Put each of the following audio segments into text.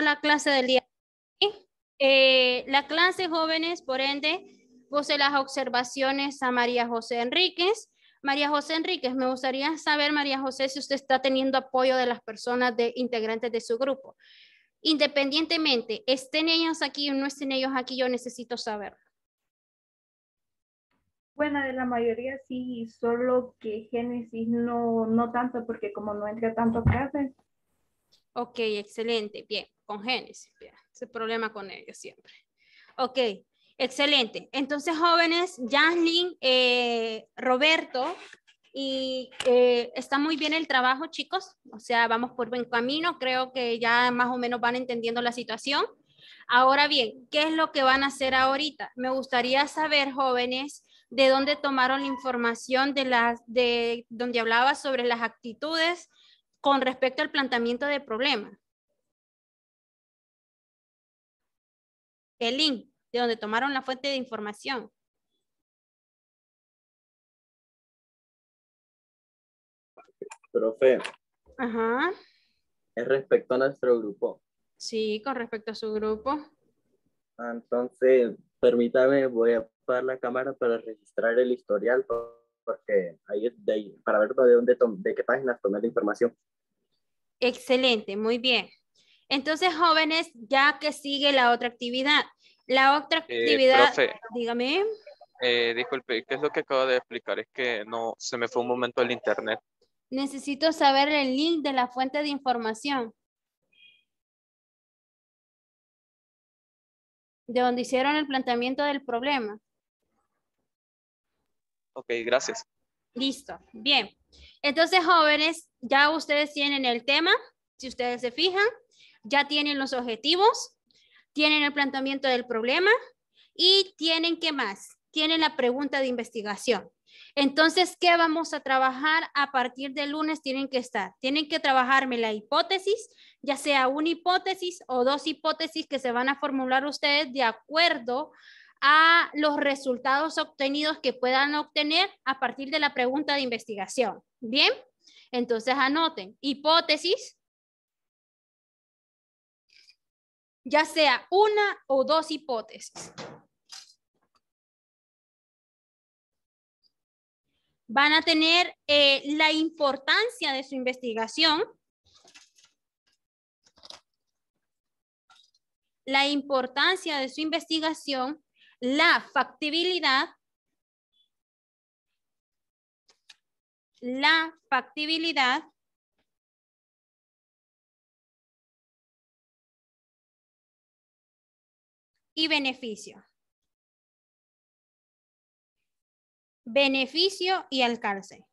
la clase del día. Eh, la clase jóvenes, por ende, puse las observaciones a María José Enríquez. María José Enríquez, me gustaría saber, María José, si usted está teniendo apoyo de las personas de integrantes de su grupo. Independientemente, estén ellos aquí o no estén ellos aquí, yo necesito saber. Bueno, de la mayoría sí, solo que Génesis no, no tanto, porque como no entra tanto a clase. Ok, excelente, bien, con Génesis, ese problema con ellos siempre. Ok, Excelente. Entonces, jóvenes, Jaslyn, eh, Roberto, y eh, está muy bien el trabajo, chicos. O sea, vamos por buen camino. Creo que ya más o menos van entendiendo la situación. Ahora bien, ¿qué es lo que van a hacer ahorita? Me gustaría saber, jóvenes, de dónde tomaron la información de las, de donde hablaba sobre las actitudes con respecto al planteamiento de problema. El link de donde tomaron la fuente de información. Profe. Ajá. Es respecto a nuestro grupo. Sí, con respecto a su grupo. Ah, entonces, permítame, voy a apagar la cámara para registrar el historial, porque ahí es de ahí, para ver de dónde, de qué páginas tomé la información. Excelente, muy bien. Entonces, jóvenes, ya que sigue la otra actividad, la otra Eh, actividad, profe. dígame, Eh, disculpe, ¿qué es lo que acabo de explicar? Es que no, se me fue un momento el internet. necesito saber el link de la fuente de información. De donde hicieron el planteamiento del problema. Ok, gracias. Listo, bien. Entonces, jóvenes, ya ustedes tienen el tema, si ustedes se fijan, ya tienen los objetivos, tienen el planteamiento del problema y tienen, ¿qué más? Tienen la pregunta de investigación. Entonces, ¿qué vamos a trabajar a partir del lunes? Tienen que estar, tienen que trabajarme la hipótesis, ya sea una hipótesis o dos hipótesis que se van a formular ustedes de acuerdo a los resultados obtenidos que puedan obtener a partir de la pregunta de investigación. Bien, entonces anoten hipótesis, ya sea una o dos hipótesis. Van a tener eh, la importancia de su investigación, la importancia de su investigación, la factibilidad, la factibilidad y beneficio. Beneficio y alcance.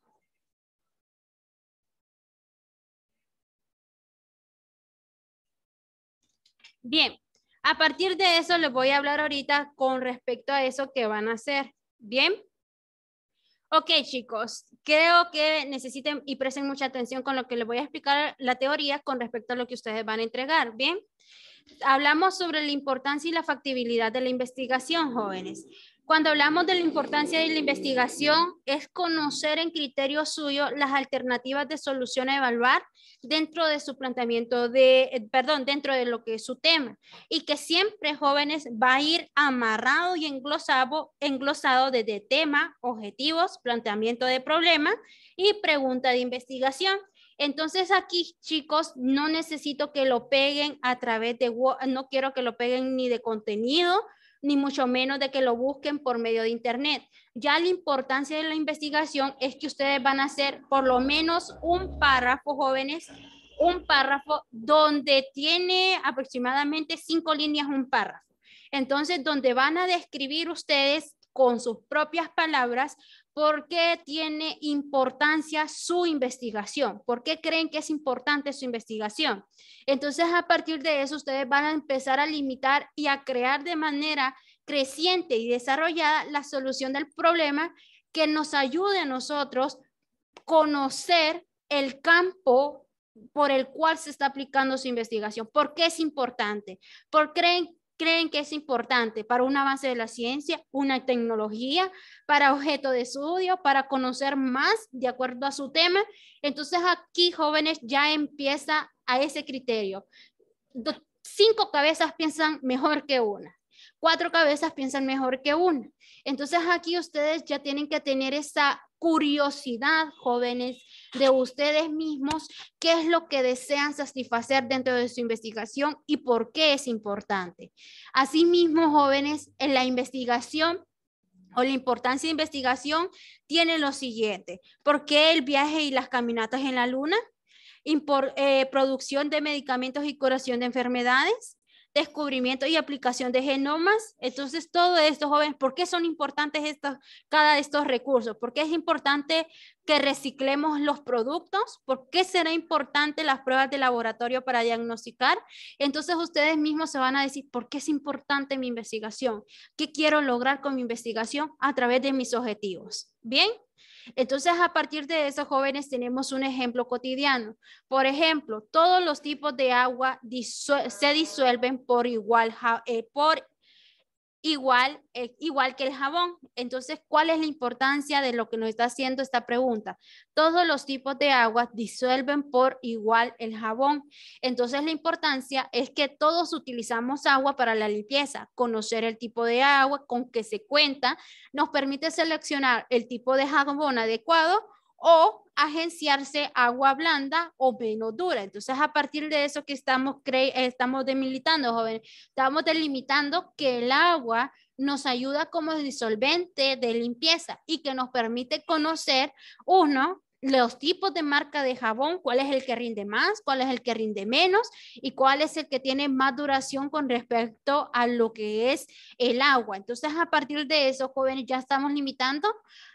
Bien, a partir de eso les voy a hablar ahorita con respecto a eso que van a hacer. Bien. Ok, chicos, creo que necesiten y presten mucha atención con lo que les voy a explicar la teoría con respecto a lo que ustedes van a entregar. Bien. Hablamos sobre la importancia y la factibilidad de la investigación, jóvenes. Cuando hablamos de la importancia de la investigación, es conocer en criterio suyo las alternativas de solución a evaluar dentro de su planteamiento de, eh, perdón, dentro de lo que es su tema. Y que siempre, jóvenes, va a ir amarrado y englosado, englosado desde tema, objetivos, planteamiento de problema y pregunta de investigación. Entonces aquí, chicos, no necesito que lo peguen a través de, no quiero que lo peguen ni de contenido, ni mucho menos de que lo busquen por medio de internet. Ya la importancia de la investigación es que ustedes van a hacer por lo menos un párrafo, jóvenes, un párrafo donde tiene aproximadamente cinco líneas un párrafo. Entonces, donde van a describir ustedes con sus propias palabras por qué tiene importancia su investigación, por qué creen que es importante su investigación. Entonces, a partir de eso, ustedes van a empezar a limitar y a crear de manera creciente y desarrollada la solución del problema que nos ayude a nosotros conocer el campo por el cual se está aplicando su investigación. ¿Por qué es importante? ¿Por creen, creen que es importante para un avance de la ciencia, una tecnología, para objeto de estudio, para conocer más de acuerdo a su tema? Entonces aquí, jóvenes, ya empieza a ese criterio. cinco cabezas piensan mejor que una. Cuatro cabezas piensan mejor que una. Entonces aquí ustedes ya tienen que tener esa curiosidad, jóvenes, de ustedes mismos, qué es lo que desean satisfacer dentro de su investigación y por qué es importante. Asimismo, jóvenes, en la investigación o la importancia de investigación tiene lo siguiente. ¿Por qué el viaje y las caminatas en la luna? Eh, producción de medicamentos y curación de enfermedades, descubrimiento y aplicación de genomas. Entonces, todo esto, jóvenes, ¿por qué son importantes estos, cada de estos recursos? ¿Por qué es importante que reciclemos los productos? ¿Por qué será importante las pruebas de laboratorio para diagnosticar? Entonces, ustedes mismos se van a decir, ¿por qué es importante mi investigación? ¿Qué quiero lograr con mi investigación a través de mis objetivos? ¿Bien? Entonces, a partir de eso, jóvenes, tenemos un ejemplo cotidiano. Por ejemplo, todos los tipos de agua se disuelven por igual, eh, por igual, eh, igual que el jabón. Entonces, ¿cuál es la importancia de lo que nos está haciendo esta pregunta? Todos los tipos de agua disuelven por igual el jabón. Entonces, la importancia es que todos utilizamos agua para la limpieza. Conocer el tipo de agua con que se cuenta nos permite seleccionar el tipo de jabón adecuado o agenciarse agua blanda o menos dura. Entonces, a partir de eso que estamos, estamos demilitando, jóvenes, estamos delimitando que el agua nos ayuda como disolvente de limpieza y que nos permite conocer, uno, los tipos de marca de jabón, cuál es el que rinde más, cuál es el que rinde menos y cuál es el que tiene más duración con respecto a lo que es el agua. Entonces, a partir de eso, jóvenes, ya estamos limitando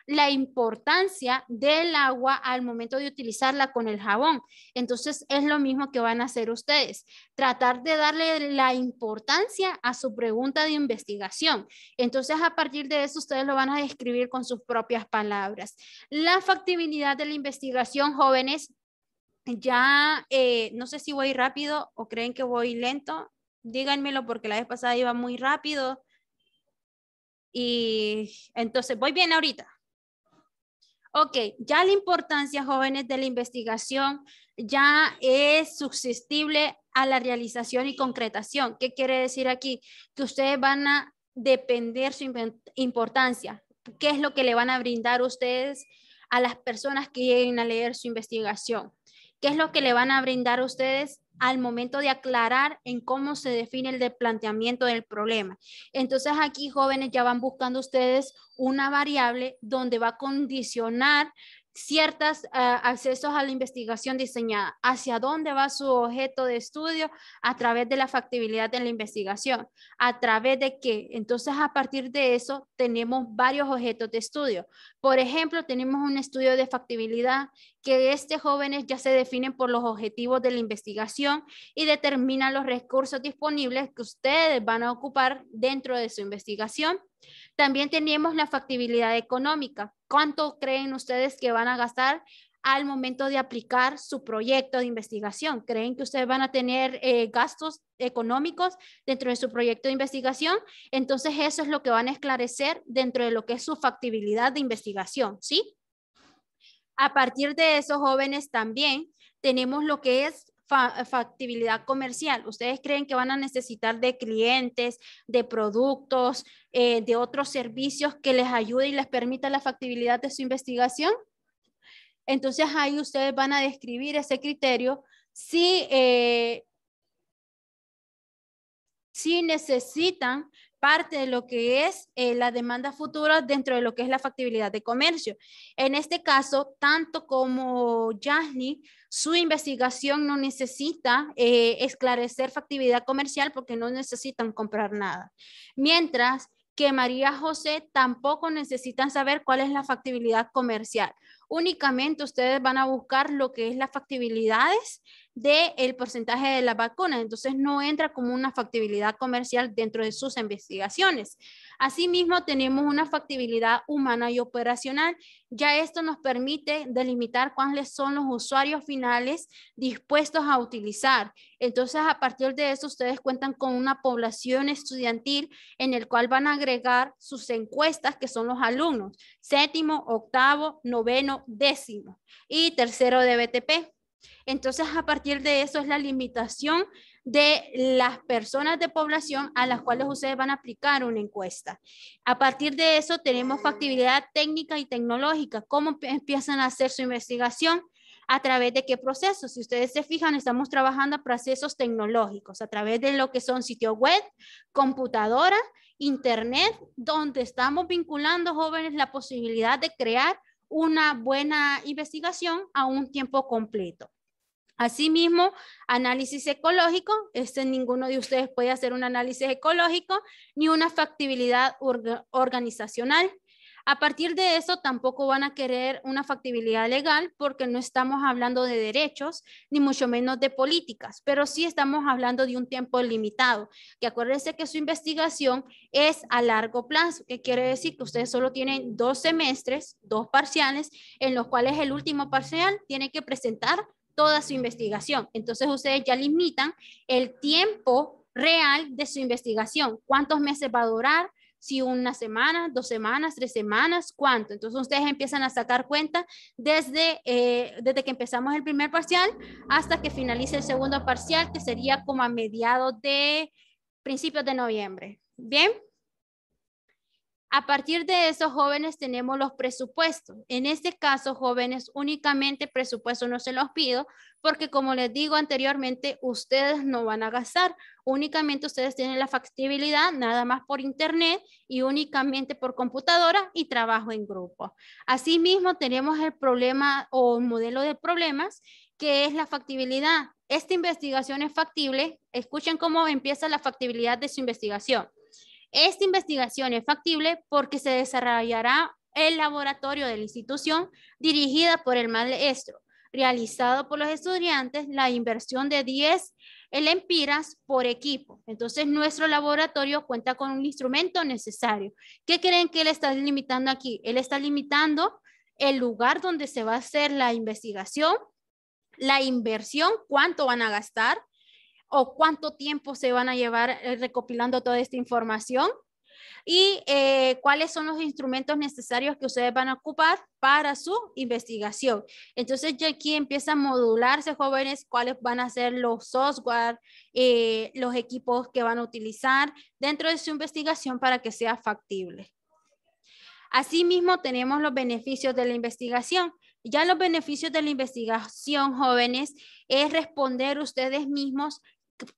la importancia del agua al momento de utilizarla con el jabón. Entonces, es lo mismo que van a hacer ustedes, tratar de darle la importancia a su pregunta de investigación. Entonces, a partir de eso, ustedes lo van a describir con sus propias palabras. La factibilidad de la investigación, jóvenes, ya eh, no sé si voy rápido o creen que voy lento. Díganmelo porque la vez pasada iba muy rápido. Y entonces, voy bien ahorita. Ok, ya la importancia, jóvenes, de la investigación ya es subsistible a la realización y concretación. ¿Qué quiere decir aquí? Que ustedes van a depender su importancia. ¿Qué es lo que le van a brindar ustedes a las personas que lleguen a leer su investigación? ¿Qué es lo que le van a brindar ustedes al momento de aclarar en cómo se define el planteamiento del problema. Entonces aquí jóvenes ya van buscando ustedes una variable donde va a condicionar ciertos ah, accesos a la investigación diseñada, hacia dónde va su objeto de estudio a través de la factibilidad de la investigación, a través de qué. Entonces, a partir de eso, tenemos varios objetos de estudio. Por ejemplo, tenemos un estudio de factibilidad que este jóvenes ya se definen por los objetivos de la investigación y determinan los recursos disponibles que ustedes van a ocupar dentro de su investigación. También tenemos la factibilidad económica. ¿Cuánto creen ustedes que van a gastar al momento de aplicar su proyecto de investigación? ¿Creen que ustedes van a tener eh, gastos económicos dentro de su proyecto de investigación? Entonces eso es lo que van a esclarecer dentro de lo que es su factibilidad de investigación, ¿sí? A partir de esos jóvenes también tenemos lo que es factibilidad comercial. ¿Ustedes creen que van a necesitar de clientes, de productos, eh, de otros servicios que les ayude y les permita la factibilidad de su investigación? Entonces ahí ustedes van a describir ese criterio si, eh, si necesitan parte de lo que es eh, la demanda futura dentro de lo que es la factibilidad de comercio. En este caso, tanto como Jasny, su investigación no necesita eh, esclarecer factibilidad comercial porque no necesitan comprar nada. Mientras que María José tampoco necesitan saber cuál es la factibilidad comercial. Únicamente ustedes van a buscar lo que es las factibilidades del porcentaje de la vacuna. Entonces no entra como una factibilidad comercial dentro de sus investigaciones. Asimismo, tenemos una factibilidad humana y operacional. Ya esto nos permite delimitar cuáles son los usuarios finales dispuestos a utilizar. Entonces, a partir de eso, ustedes cuentan con una población estudiantil en el cual van a agregar sus encuestas, que son los alumnos, séptimo, octavo, noveno, décimo y tercero de BTP. Entonces, a partir de eso es la limitación de las personas de población a las cuales ustedes van a aplicar una encuesta. A partir de eso tenemos factibilidad técnica y tecnológica. ¿Cómo empiezan a hacer su investigación? ¿A través de qué procesos? Si ustedes se fijan, estamos trabajando procesos tecnológicos a través de lo que son sitio web, computadora, internet, donde estamos vinculando jóvenes la posibilidad de crear una buena investigación a un tiempo completo. Asimismo, análisis ecológico, este ninguno de ustedes puede hacer un análisis ecológico ni una factibilidad organizacional. A partir de eso, tampoco van a querer una factibilidad legal porque no estamos hablando de derechos, ni mucho menos de políticas, pero sí estamos hablando de un tiempo limitado. Que acuérdense que su investigación es a largo plazo, que quiere decir que ustedes solo tienen dos semestres, dos parciales, en los cuales el último parcial tiene que presentar toda su investigación. Entonces ustedes ya limitan el tiempo real de su investigación. ¿Cuántos meses va a durar? Si una semana, dos semanas, tres semanas, ¿cuánto? Entonces ustedes empiezan a sacar cuenta desde, eh, desde que empezamos el primer parcial hasta que finalice el segundo parcial, que sería como a mediados de principios de noviembre. ¿Bien? A partir de esos jóvenes tenemos los presupuestos. En este caso, jóvenes, únicamente presupuesto no se los pido porque como les digo anteriormente, ustedes no van a gastar. Únicamente ustedes tienen la factibilidad nada más por internet y únicamente por computadora y trabajo en grupo. Asimismo, tenemos el problema o modelo de problemas que es la factibilidad. Esta investigación es factible. Escuchen cómo empieza la factibilidad de su investigación esta investigación es factible porque se desarrollará el laboratorio de la institución dirigida por el maestro, realizado por los estudiantes, la inversión de 10 lempiras por equipo. Entonces, nuestro laboratorio cuenta con un instrumento necesario. ¿Qué creen que él está limitando aquí? Él está limitando el lugar donde se va a hacer la investigación, la inversión, cuánto van a gastar, o cuánto tiempo se van a llevar eh, recopilando toda esta información y eh, cuáles son los instrumentos necesarios que ustedes van a ocupar para su investigación. Entonces ya aquí empieza a modularse, jóvenes, cuáles van a ser los software, eh, los equipos que van a utilizar dentro de su investigación para que sea factible. Asimismo, tenemos los beneficios de la investigación. Ya los beneficios de la investigación, jóvenes, es responder ustedes mismos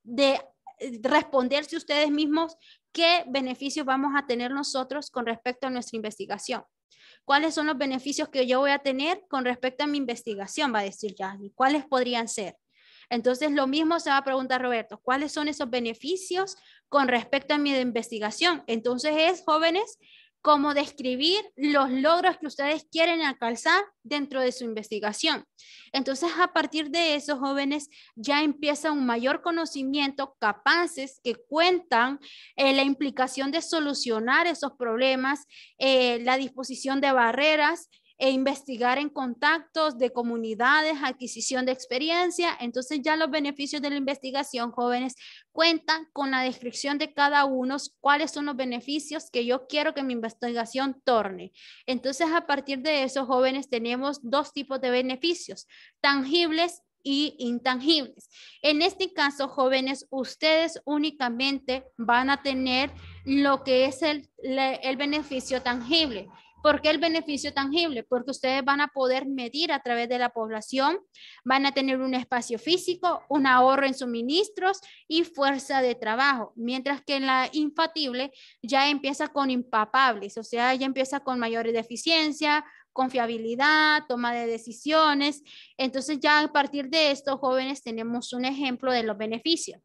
de eh, responderse ustedes mismos qué beneficios vamos a tener nosotros con respecto a nuestra investigación. ¿Cuáles son los beneficios que yo voy a tener con respecto a mi investigación? Va a decir Jasmine. ¿Cuáles podrían ser? Entonces, lo mismo se va a preguntar Roberto, ¿cuáles son esos beneficios con respecto a mi investigación? Entonces, es, jóvenes, como describir los logros que ustedes quieren alcanzar dentro de su investigación. Entonces, a partir de eso, jóvenes, ya empieza un mayor conocimiento, capaces que cuentan eh, la implicación de solucionar esos problemas, eh, la disposición de barreras e investigar en contactos de comunidades, adquisición de experiencia. Entonces ya los beneficios de la investigación, jóvenes, cuentan con la descripción de cada uno, cuáles son los beneficios que yo quiero que mi investigación torne. Entonces a partir de eso, jóvenes, tenemos dos tipos de beneficios, tangibles y intangibles. En este caso, jóvenes, ustedes únicamente van a tener lo que es el, el beneficio tangible. ¿Por qué el beneficio tangible? Porque ustedes van a poder medir a través de la población, van a tener un espacio físico, un ahorro en suministros y fuerza de trabajo, mientras que en la infatible ya empieza con impapables, o sea, ya empieza con mayor deficiencia, confiabilidad, toma de decisiones. Entonces ya a partir de esto, jóvenes, tenemos un ejemplo de los beneficios,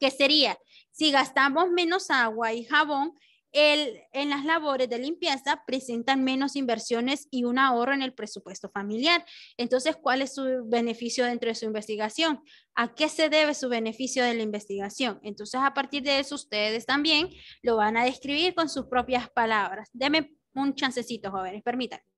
que sería, si gastamos menos agua y jabón, en las labores de limpieza presentan menos inversiones y un ahorro en el presupuesto familiar. Entonces, ¿cuál es su beneficio dentro de su investigación? ¿A qué se debe su beneficio de la investigación? Entonces, a partir de eso, ustedes también lo van a describir con sus propias palabras. Deme un chancecito, jóvenes, permítanme.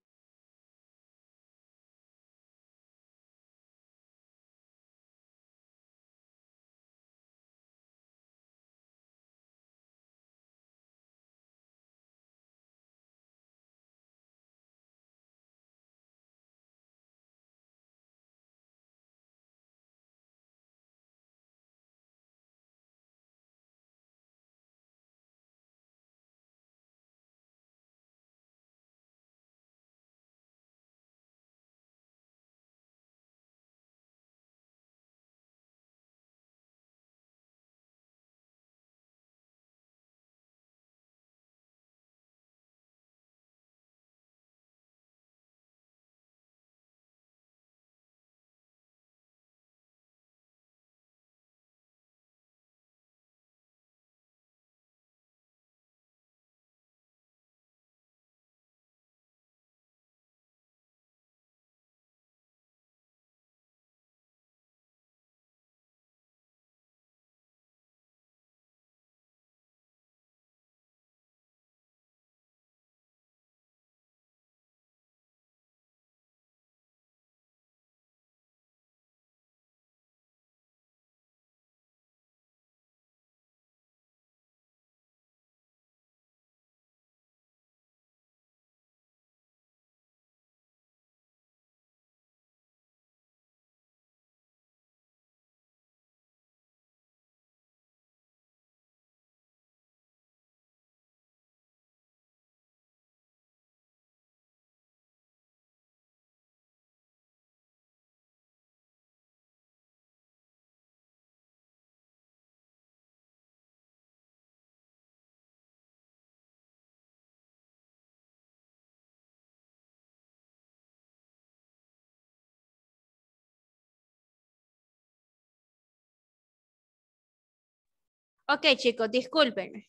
Ok, chicos, discúlpenme.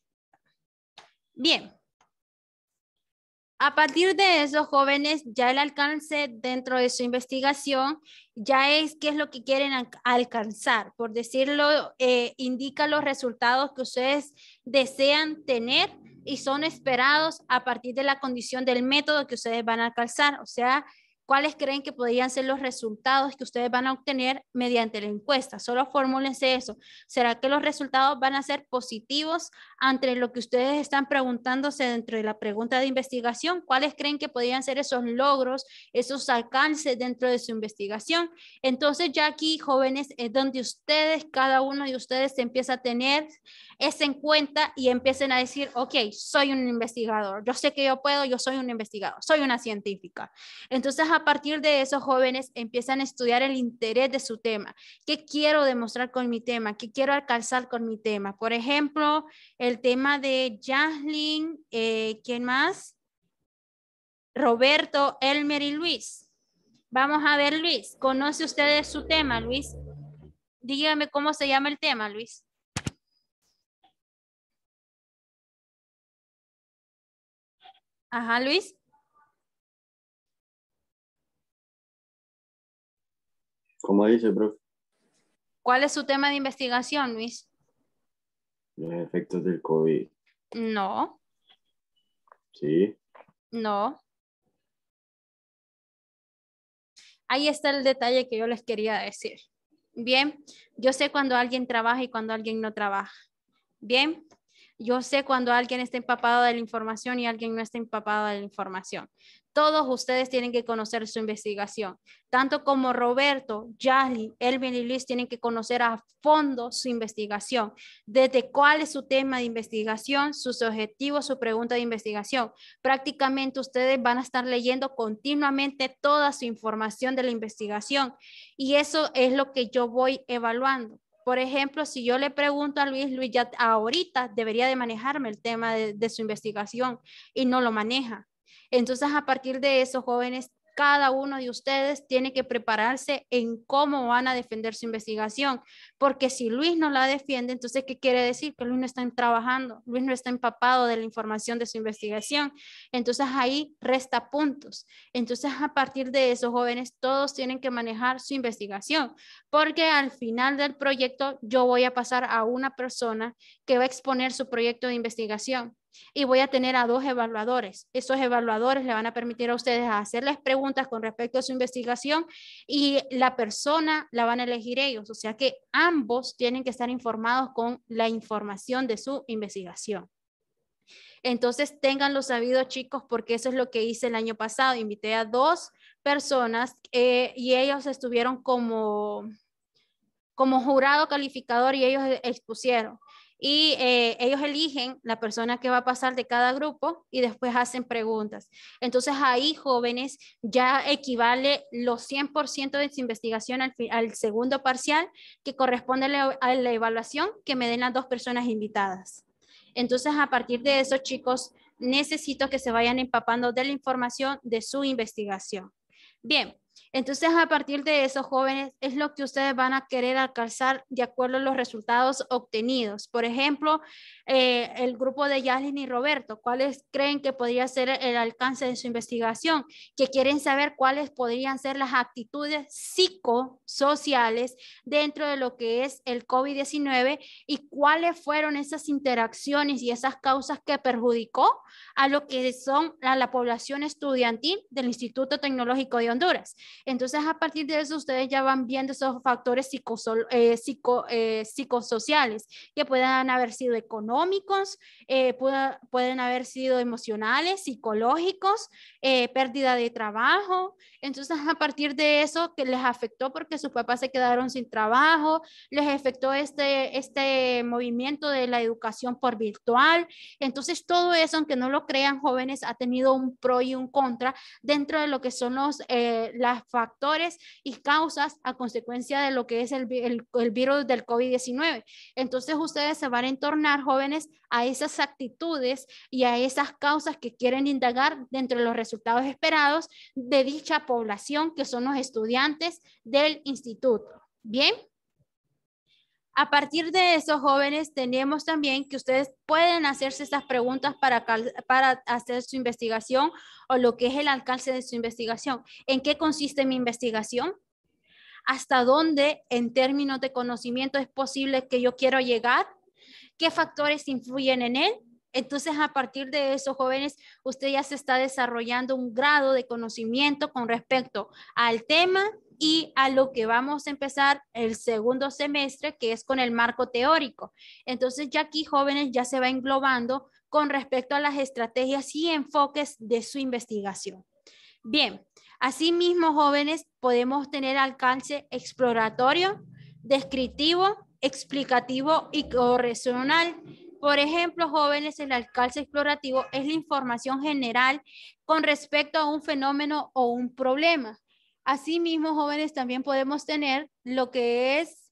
Bien. A partir de eso, jóvenes, ya el alcance dentro de su investigación ya es qué es lo que quieren alcanzar. Por decirlo, eh, indica los resultados que ustedes desean tener y son esperados a partir de la condición del método que ustedes van a alcanzar. O sea, ¿Cuáles creen que podrían ser los resultados que ustedes van a obtener mediante la encuesta? Solo formúlense eso. ¿Será que los resultados van a ser positivos ante lo que ustedes están preguntándose dentro de la pregunta de investigación? ¿Cuáles creen que podrían ser esos logros, esos alcances dentro de su investigación? Entonces ya aquí, jóvenes, es donde ustedes, cada uno de ustedes empieza a tener eso en cuenta y empiecen a decir, ok, soy un investigador, yo sé que yo puedo, yo soy un investigador, soy una científica. Entonces, a partir de eso, jóvenes empiezan a estudiar el interés de su tema. ¿Qué quiero demostrar con mi tema? ¿Qué quiero alcanzar con mi tema? Por ejemplo, el tema de Jaslyn, eh, ¿quién más? Roberto, Elmer y Luis. Vamos a ver, Luis, ¿conoce usted su tema, Luis? Dígame cómo se llama el tema, Luis. Ajá, Luis. ¿Cómo dice, profe? ¿Cuál es su tema de investigación, Luis? Los efectos del COVID. No. Sí. No. Ahí está el detalle que yo les quería decir. Bien, yo sé cuando alguien trabaja y cuando alguien no trabaja. Bien, yo sé cuando alguien está empapado de la información y alguien no está empapado de la información. Todos ustedes tienen que conocer su investigación, tanto como Roberto, Yali, Elvin y Luis tienen que conocer a fondo su investigación, desde cuál es su tema de investigación, sus objetivos, su pregunta de investigación. Prácticamente ustedes van a estar leyendo continuamente toda su información de la investigación y eso es lo que yo voy evaluando. Por ejemplo, si yo le pregunto a Luis, Luis ya ahorita debería de manejarme el tema de, su investigación y no lo maneja. Entonces, a partir de eso, jóvenes, cada uno de ustedes tiene que prepararse en cómo van a defender su investigación, porque si Luis no la defiende, entonces, ¿qué quiere decir? Que Luis no está trabajando, Luis no está empapado de la información de su investigación, entonces ahí resta puntos. Entonces, a partir de eso, jóvenes, todos tienen que manejar su investigación, porque al final del proyecto yo voy a pasar a una persona que va a exponer su proyecto de investigación y voy a tener a dos evaluadores. Esos evaluadores le van a permitir a ustedes hacerles preguntas con respecto a su investigación y la persona la van a elegir ellos. O sea que ambos tienen que estar informados con la información de su investigación. Entonces, tenganlo sabido, chicos, porque eso es lo que hice el año pasado. Invité a dos personas eh, y ellos estuvieron como, como jurado calificador y ellos expusieron y eh, ellos eligen la persona que va a pasar de cada grupo y después hacen preguntas. Entonces ahí, jóvenes, ya equivale los 100% de su investigación al, segundo parcial que corresponde a la evaluación que me den las dos personas invitadas. Entonces, a partir de eso, chicos, necesito que se vayan empapando de la información de su investigación. Bien, entonces, a partir de eso, jóvenes, es lo que ustedes van a querer alcanzar de acuerdo a los resultados obtenidos. Por ejemplo, eh, el grupo de Yaslin y Roberto, ¿cuáles creen que podría ser el alcance de su investigación? Que quieren saber cuáles podrían ser las actitudes psicosociales dentro de lo que es el COVID-19 y cuáles fueron esas interacciones y esas causas que perjudicó a lo que son a la población estudiantil del Instituto Tecnológico de Honduras. Entonces, a partir de eso, ustedes ya van viendo esos factores eh, eh, psicosociales que puedan haber sido económicos, eh, pueden haber sido emocionales, psicológicos, pérdida de trabajo. Entonces, a partir de eso, que les afectó porque sus papás se quedaron sin trabajo, les afectó este, este movimiento de la educación por virtual. Entonces, todo eso, aunque no lo crean jóvenes, ha tenido un pro y un contra dentro de lo que son los, las factores y causas a consecuencia de lo que es el, el, virus del COVID-19. Entonces ustedes se van a entornar, jóvenes, a esas actitudes y a esas causas que quieren indagar dentro de los resultados esperados de dicha población, que son los estudiantes del instituto. Bien. A partir de eso, jóvenes, tenemos también que ustedes pueden hacerse estas preguntas para, hacer su investigación o lo que es el alcance de su investigación. ¿En qué consiste mi investigación? ¿Hasta dónde en términos de conocimiento es posible que yo quiero llegar? ¿Qué factores influyen en él? Entonces, a partir de eso, jóvenes, usted ya se está desarrollando un grado de conocimiento con respecto al tema y a lo que vamos a empezar el segundo semestre, que es con el marco teórico. Entonces, ya aquí, jóvenes, ya se va englobando con respecto a las estrategias y enfoques de su investigación. Bien, asimismo, jóvenes, podemos tener alcance exploratorio, descriptivo, explicativo y correccional por ejemplo, jóvenes, el alcance explorativo es la información general con respecto a un fenómeno o un problema. Asimismo, jóvenes, también podemos tener lo que es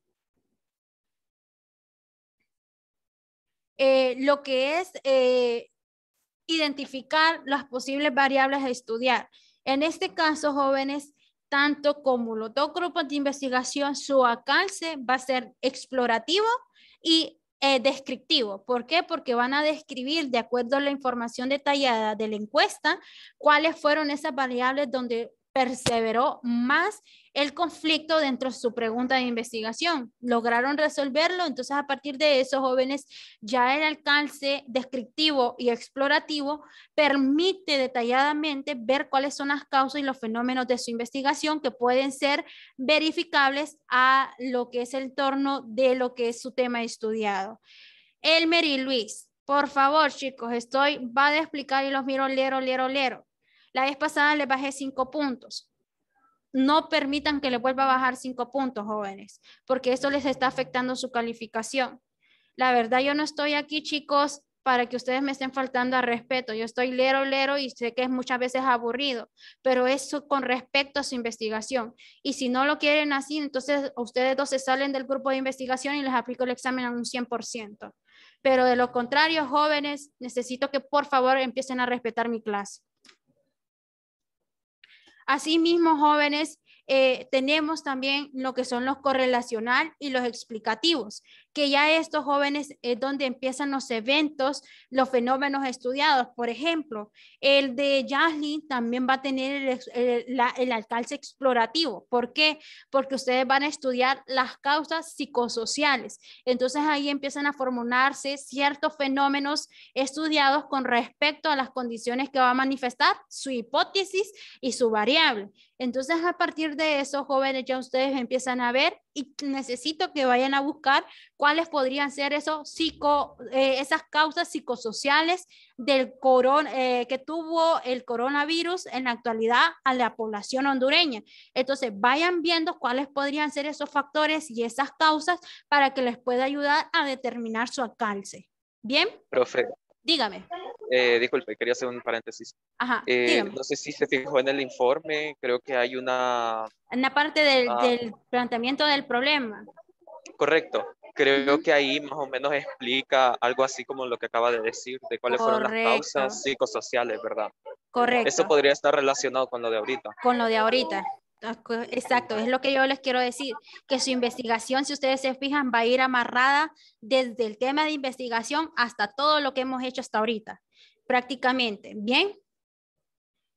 eh, lo que es eh, identificar las posibles variables a estudiar. En este caso, jóvenes, tanto como los dos grupos de investigación, su alcance va a ser explorativo y eh, descriptivo. ¿Por qué? Porque van a describir, de acuerdo a la información detallada de la encuesta, cuáles fueron esas variables donde perseveró más el conflicto dentro de su pregunta de investigación. Lograron resolverlo, entonces a partir de eso, jóvenes, ya el alcance descriptivo y explorativo permite detalladamente ver cuáles son las causas y los fenómenos de su investigación que pueden ser verificables a lo que es el torno de lo que es su tema estudiado. Elmer y Luis, por favor, chicos, estoy, va a explicar y los miro lero, lero, lero. La vez pasada le bajé cinco puntos. No permitan que le vuelva a bajar cinco puntos, jóvenes, porque esto les está afectando su calificación. La verdad, yo no estoy aquí, chicos, para que ustedes me estén faltando al respeto. Yo estoy lero, lero y sé que es muchas veces aburrido, pero eso con respecto a su investigación. Y si no lo quieren así, entonces ustedes dos se salen del grupo de investigación y les aplico el examen a un 100%. Pero de lo contrario, jóvenes, necesito que por favor empiecen a respetar mi clase. Asimismo, jóvenes, eh, tenemos también lo que son los correlacional y los explicativos, que ya estos jóvenes es donde empiezan los eventos, los fenómenos estudiados. Por ejemplo, el de Jaslyn también va a tener el, el, alcance explorativo. ¿Por qué? Porque ustedes van a estudiar las causas psicosociales. Entonces ahí empiezan a formularse ciertos fenómenos estudiados con respecto a las condiciones que va a manifestar su hipótesis y su variable. Entonces, a partir de eso, jóvenes, ya ustedes empiezan a ver y necesito que vayan a buscar cuáles podrían ser esos psico, eh, esas causas psicosociales del coron, eh, que tuvo el coronavirus en la actualidad a la población hondureña. Entonces, vayan viendo cuáles podrían ser esos factores y esas causas para que les pueda ayudar a determinar su alcance. ¿Bien? Profe. Dígame. Eh, disculpe, quería hacer un paréntesis. Ajá, eh, no sé si se fijó en el informe, creo que hay una... En la parte del, ah. del planteamiento del problema. Correcto. Creo que ahí más o menos explica algo así como lo que acaba de decir, de cuáles fueron las causas psicosociales, ¿verdad? Correcto. Eso podría estar relacionado con lo de ahorita. Con lo de ahorita. Exacto, es lo que yo les quiero decir, que su investigación, si ustedes se fijan, va a ir amarrada desde el tema de investigación hasta todo lo que hemos hecho hasta ahorita, prácticamente. Bien.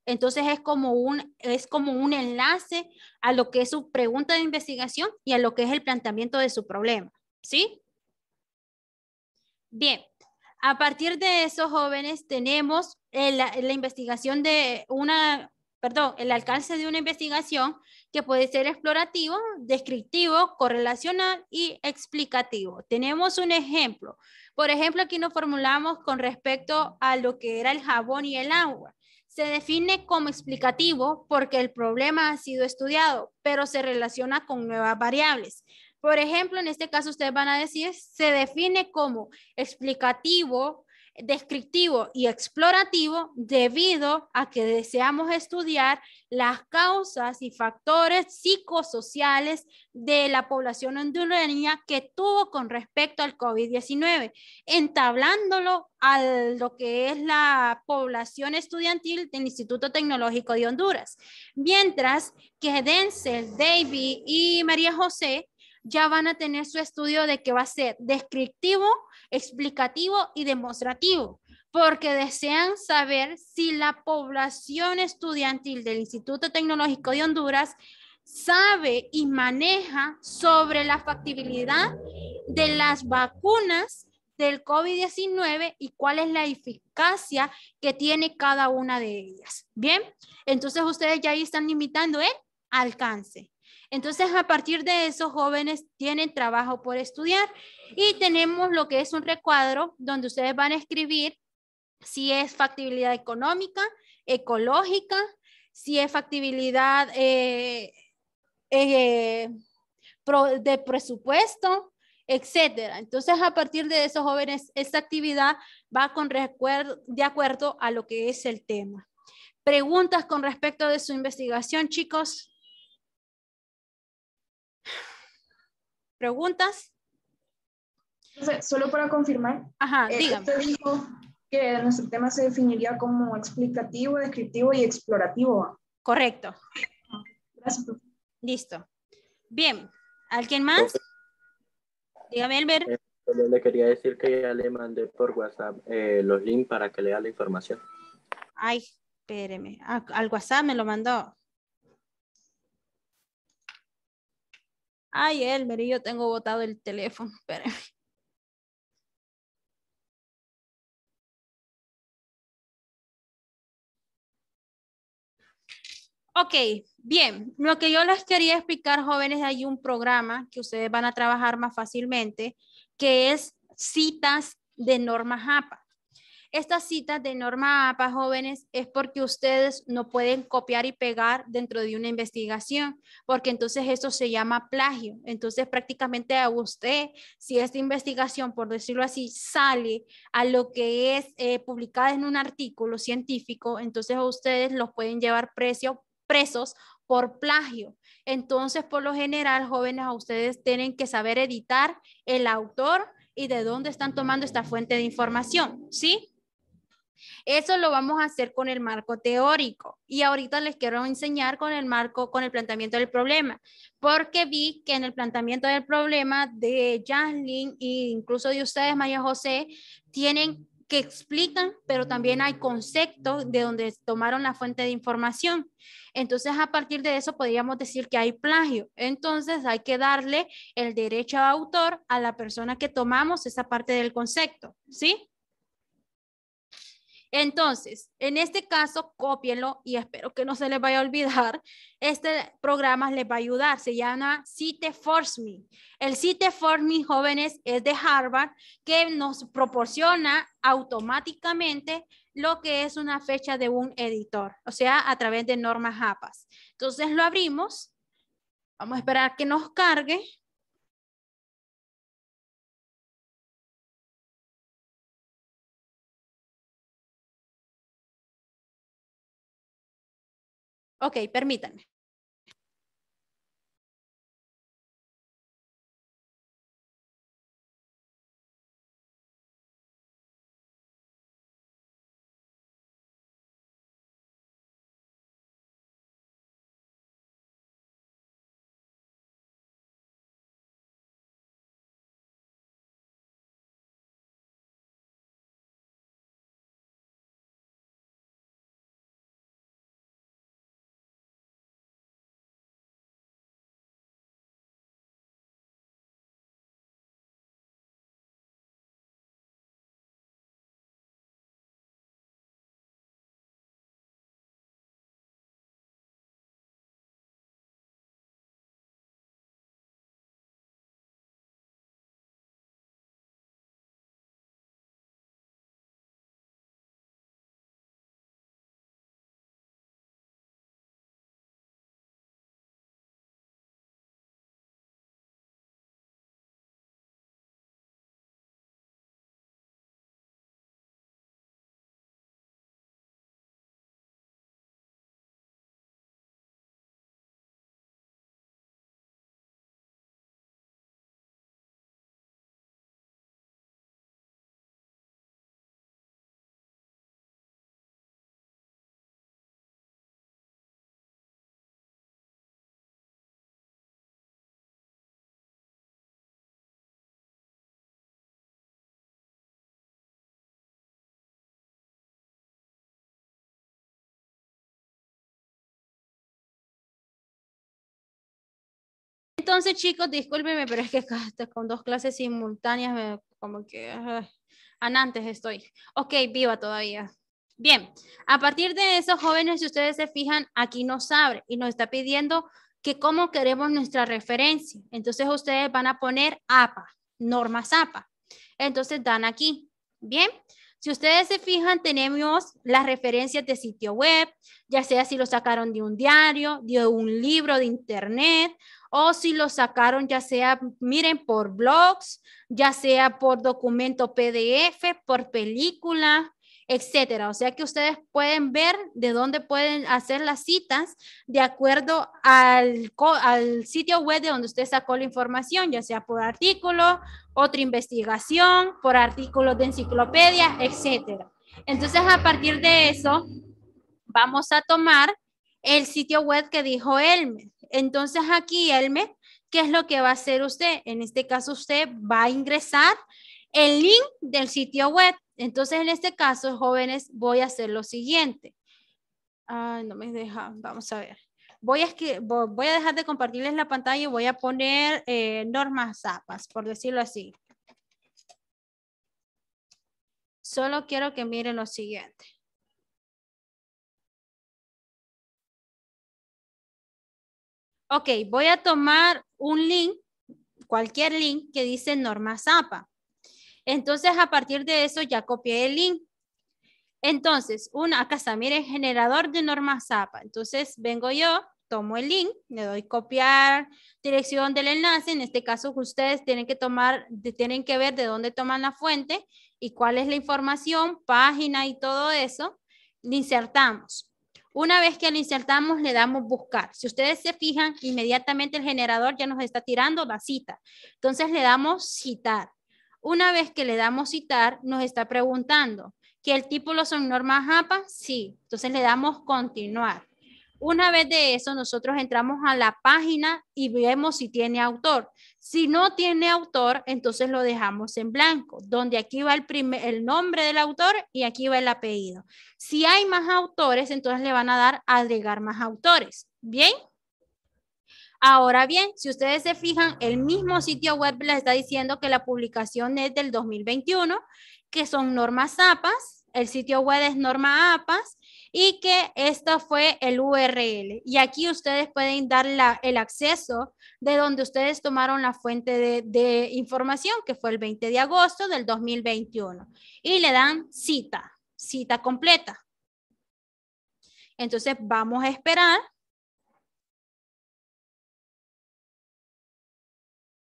Entonces es como un, es como un enlace a lo que es su pregunta de investigación y a lo que es el planteamiento de su problema. ¿Sí? Bien. A partir de eso, jóvenes, tenemos la investigación de una perdón, el alcance de una investigación que puede ser explorativo, descriptivo, correlacional y explicativo. Tenemos un ejemplo. Por ejemplo, aquí nos formulamos con respecto a lo que era el jabón y el agua. Se define como explicativo porque el problema ha sido estudiado, pero se relaciona con nuevas variables. Por ejemplo, en este caso ustedes van a decir, se define como explicativo descriptivo y explorativo debido a que deseamos estudiar las causas y factores psicosociales de la población hondureña que tuvo con respecto al COVID-19, entablándolo a lo que es la población estudiantil del Instituto Tecnológico de Honduras. Mientras que Denzel, David y María José ya van a tener su estudio de que va a ser descriptivo, explicativo y demostrativo, porque desean saber si la población estudiantil del Instituto Tecnológico de Honduras sabe y maneja sobre la factibilidad de las vacunas del COVID-19 y cuál es la eficacia que tiene cada una de ellas. Bien, entonces ustedes ya ahí están limitando el alcance. Entonces, a partir de eso, jóvenes tienen trabajo por estudiar y tenemos lo que es un recuadro donde ustedes van a escribir si es factibilidad económica, ecológica, si es factibilidad eh, eh, de presupuesto, etcétera. Entonces, a partir de eso, jóvenes, esta actividad va con de acuerdo a lo que es el tema. Preguntas con respecto de su investigación, chicos. ¿Preguntas? Solo para confirmar. Ajá, eh, dígame. Usted dijo que nuestro tema se definiría como explicativo, descriptivo y explorativo. Correcto. Gracias. Listo. Bien. ¿Alguien más? Dígame, Elber. Eh, le quería decir que ya le mandé por WhatsApp eh, los links para que lea la información. Ay, espéreme. Ah, al WhatsApp me lo mandó. Ay, Elmer, yo tengo botado el teléfono. Espéreme. Ok, bien. Lo que yo les quería explicar, jóvenes, hay un programa que ustedes van a trabajar más fácilmente, que es citas de norma JAPA. Estas citas de norma APA, jóvenes, es porque ustedes no pueden copiar y pegar dentro de una investigación, porque entonces eso se llama plagio. Entonces prácticamente a usted, si esta investigación, por decirlo así, sale a lo que es eh, publicada en un artículo científico, entonces a ustedes los pueden llevar presos por plagio. Entonces, por lo general, jóvenes, a ustedes tienen que saber editar el autor y de dónde están tomando esta fuente de información, ¿sí? Eso lo vamos a hacer con el marco teórico y ahorita les quiero enseñar con el marco, con el planteamiento del problema, porque vi que en el planteamiento del problema de Jaslyn e incluso de ustedes, María José, tienen que explican, pero también hay conceptos de donde tomaron la fuente de información. Entonces, a partir de eso podríamos decir que hay plagio. Entonces, hay que darle el derecho de autor a la persona que tomamos esa parte del concepto, ¿sí? Entonces, en este caso, cópienlo y espero que no se les vaya a olvidar. Este programa les va a ayudar. Se llama Cite Force Me. El Cite Force Me, jóvenes, es de Harvard que nos proporciona automáticamente lo que es una fecha de un editor, o sea, a través de normas APAS. Entonces lo abrimos. Vamos a esperar que nos cargue. Ok, permítanme. Entonces, chicos, discúlpenme, pero es que con dos clases simultáneas, como que antes estoy. Ok, viva todavía. Bien, a partir de eso, jóvenes, si ustedes se fijan, aquí nos abre y nos está pidiendo que cómo queremos nuestra referencia. Entonces, ustedes van a poner APA, normas APA. Entonces, dan aquí. Bien, si ustedes se fijan, tenemos las referencias de sitio web, ya sea si lo sacaron de un diario, de un libro de internet, o si lo sacaron ya sea, miren, por blogs, ya sea por documento PDF, por película, etcétera. O sea que ustedes pueden ver de dónde pueden hacer las citas de acuerdo al, al sitio web de donde usted sacó la información, ya sea por artículo, otra investigación, por artículos de enciclopedia, etcétera. Entonces, a partir de eso, vamos a tomar el sitio web que dijo Elmer. Entonces, aquí, Elmer, ¿qué es lo que va a hacer usted? En este caso, usted va a ingresar el link del sitio web. Entonces, en este caso, jóvenes, voy a hacer lo siguiente. Ay, no me deja, vamos a ver. Voy a, voy a dejar de compartirles la pantalla y voy a poner eh, normas zapas, por decirlo así. Solo quiero que miren lo siguiente. Ok, voy a tomar un link, cualquier link que dice norma zapa. Entonces, a partir de eso ya copié el link. Entonces, una, acá está, miren, generador de normas ZAPA. Entonces, vengo yo, tomo el link, le doy copiar dirección del enlace. En este caso, ustedes tienen que tomar, tienen que ver de dónde toman la fuente y cuál es la información, página y todo eso. Le insertamos. Una vez que lo insertamos, le damos buscar. Si ustedes se fijan, inmediatamente el generador ya nos está tirando la cita. Entonces, le damos citar. Una vez que le damos citar, nos está preguntando que el título son normas APA. Sí, entonces le damos continuar. Una vez de eso, nosotros entramos a la página y vemos si tiene autor. Si no tiene autor, entonces lo dejamos en blanco, donde aquí va el, el nombre del autor y aquí va el apellido. Si hay más autores, entonces le van a dar agregar más autores. ¿Bien? Ahora bien, si ustedes se fijan, el mismo sitio web les está diciendo que la publicación es del 2021, que son normas APAS, el sitio web es norma APAS y que esto fue el URL. Y aquí ustedes pueden dar el acceso de donde ustedes tomaron la fuente de información, que fue el 20 de agosto del 2021. Y le dan cita, cita completa. Entonces vamos a esperar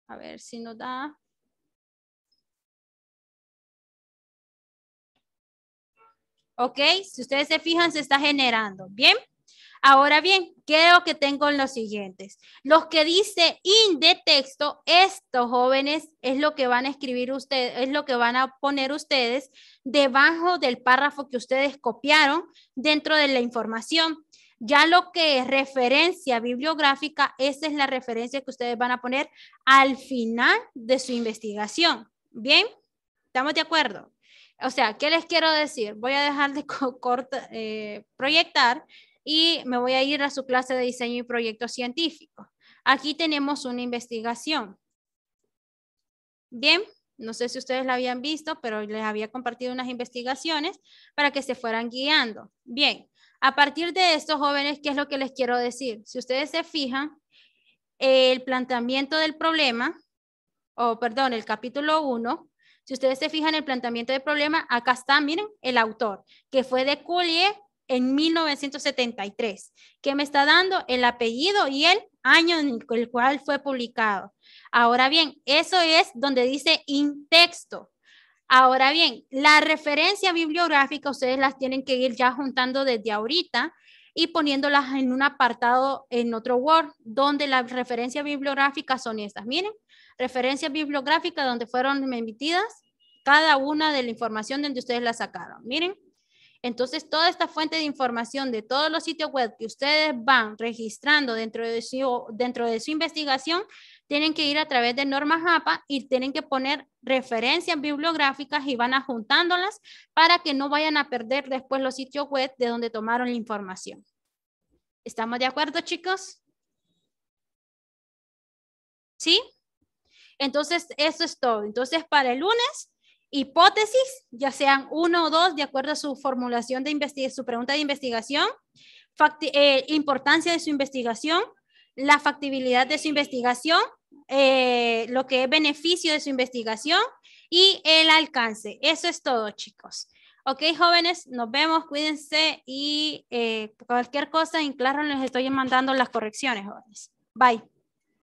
A ver si nos da. Ok, si ustedes se fijan, se está generando. Bien. Ahora bien, creo que tengo los siguientes. Los que dice in de texto, estos jóvenes es lo que van a escribir ustedes, es lo que van a poner ustedes debajo del párrafo que ustedes copiaron dentro de la información. Ya lo que es referencia bibliográfica, esa es la referencia que ustedes van a poner al final de su investigación. ¿Bien? ¿Estamos de acuerdo? O sea, ¿qué les quiero decir? Voy a dejar de eh, proyectar y me voy a ir a su clase de diseño y proyecto científico. Aquí tenemos una investigación. Bien, no sé si ustedes la habían visto, pero les había compartido unas investigaciones para que se fueran guiando. Bien, a partir de esto, jóvenes, ¿qué es lo que les quiero decir? Si ustedes se fijan, el planteamiento del problema, o perdón, el capítulo 1, si ustedes se fijan el planteamiento del problema, acá está, miren, el autor, que fue de Collier en 1973, que me está dando el apellido y el año en el cual fue publicado. Ahora bien, eso es donde dice in texto. Ahora bien, la referencia bibliográfica ustedes las tienen que ir ya juntando desde ahorita y poniéndolas en un apartado en otro Word, donde las referencias bibliográficas son estas. Miren, referencias bibliográficas donde fueron emitidas cada una de la información donde ustedes la sacaron. Miren, entonces toda esta fuente de información de todos los sitios web que ustedes van registrando dentro de su, dentro de su investigación tienen que ir a través de normas APA y tienen que poner referencias bibliográficas y van juntándolas para que no vayan a perder después los sitios web de donde tomaron la información. ¿Estamos de acuerdo, chicos? ¿Sí? Entonces, eso es todo. Entonces, para el lunes, hipótesis, ya sean uno o dos, de acuerdo a su formulación de investigación, su pregunta de investigación, eh, importancia de su investigación, la factibilidad de su investigación, eh, lo que es beneficio de su investigación y el alcance. Eso es todo, chicos. Ok, jóvenes, nos vemos, cuídense y eh, cualquier cosa en claro les estoy mandando las correcciones, jóvenes. Bye.